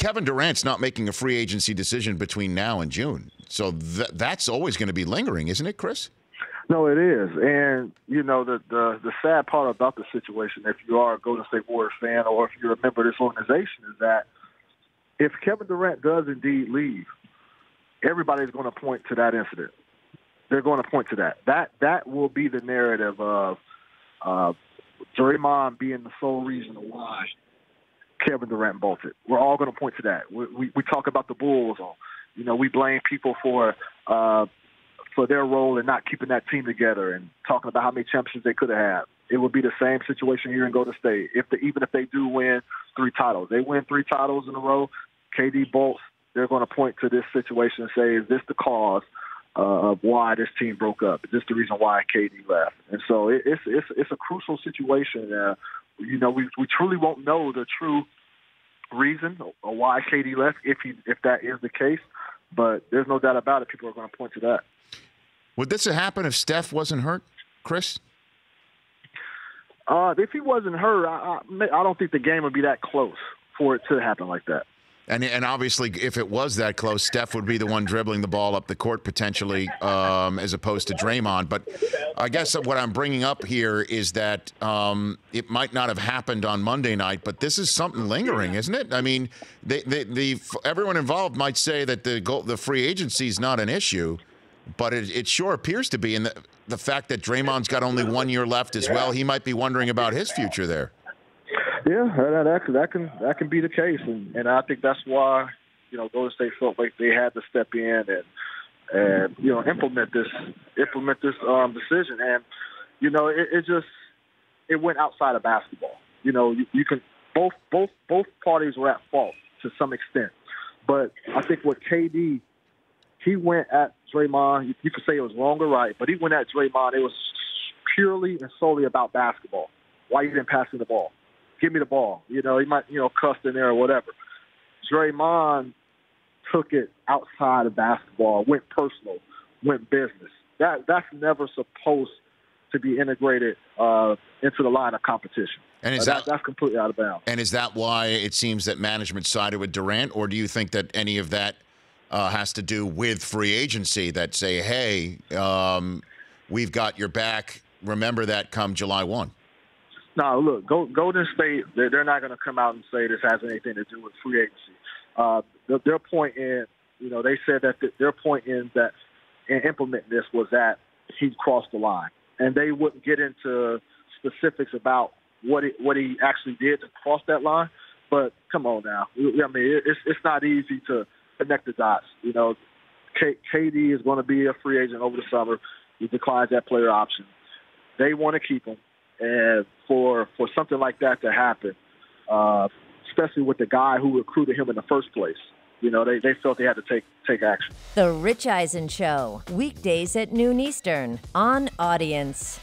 Kevin Durant's not making a free agency decision between now and June. So th- that's always going to be lingering, isn't it, Chris? No, it is, and you know the, the the sad part about the situation, if you are a Golden State Warriors fan or if you're a member of this organization, is that if Kevin Durant does indeed leave, everybody's going to point to that incident. They're going to point to that. That that will be the narrative of uh, Draymond being the sole reason why Kevin Durant bolted. We're all going to point to that. We, we, we talk about the Bulls. Or, you know, we blame people for uh, for their role in not keeping that team together and talking about how many championships they could have had. It would be the same situation here in Golden State. If the, even if they do win three titles, they win three titles in a row. KD bolts. They're going to point to this situation and say, "Is this the cause uh, of why this team broke up? Is this the reason why KD left?" And so it, it's it's it's a crucial situation. Uh, you know, we we truly won't know the true reason or why KD left if he if that is the case. But there's no doubt about it. People are going to point to that. Would this have happened if Steph wasn't hurt, Chris? Uh, if he wasn't hurt, I, I, I don't think the game would be that close for it to happen like that. And and obviously, if it was that close, Steph would be the one dribbling the ball up the court potentially, um, as opposed to Draymond. But I guess what I'm bringing up here is that um, it might not have happened on Monday night, but this is something lingering, isn't it? I mean, they, they, the everyone involved might say that the goal, the free agency is not an issue, but it, it sure appears to be. And the, the fact that Draymond's got only one year left as well, he might be wondering about his future there. Yeah, that, that, that can that can be the case, and, and I think that's why you know Golden State felt like they had to step in and and you know implement this implement this um, decision, and you know it, it just it went outside of basketball. You know you, you can both both both parties were at fault to some extent, but I think what KD he went at Draymond. You, you could say it was wrong or right, but he went at Draymond. It was purely and solely about basketball. Why you didn't pass me the ball? Give me the ball. You know, he might, you know, cuss in there or whatever. Draymond took it outside of basketball, went personal, went business. That that's never supposed to be integrated uh, into the line of competition. And is uh, that, that, that's completely out of bounds? And is that why it seems that management sided with Durant, or do you think that any of that uh, has to do with free agency? That say, hey, um, we've got your back. Remember that come July one. No, look, Golden State, they're not going to come out and say this has anything to do with free agency. Uh, their point in, you know, they said that their point in that in implementing this was that he crossed the line, and they wouldn't get into specifics about what he, what he actually did to cross that line. But come on now, I mean, it's it's not easy to connect the dots. You know, K- KD is going to be a free agent over the summer. He declines that player option. They want to keep him. And for for something like that to happen, uh, especially with the guy who recruited him in the first place, you know, they, they felt they had to take take action. The Rich Eisen Show, weekdays at noon Eastern on Audience.